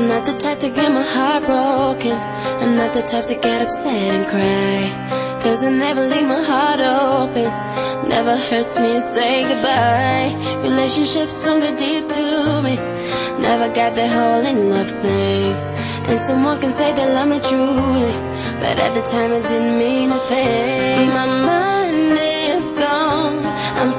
I'm not the type to get my heart broken. I'm not the type to get upset and cry. Cause I never leave my heart open. Never hurts me to say goodbye. Relationships don't get deep to me. Never got that whole in love thing. And someone can say they love me truly. But at the time it didn't mean a thing. My mind is gone. I'm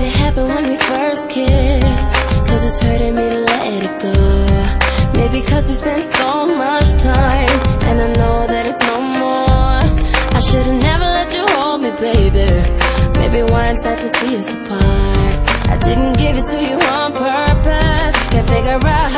It happen when we first kissed? Cause it's hurting me to let it go. Maybe cause we spent so much time, and I know that it's no more. I should've never let you hold me, baby. Maybe why I'm sad to see us apart. I didn't give it to you on purpose. Can't figure out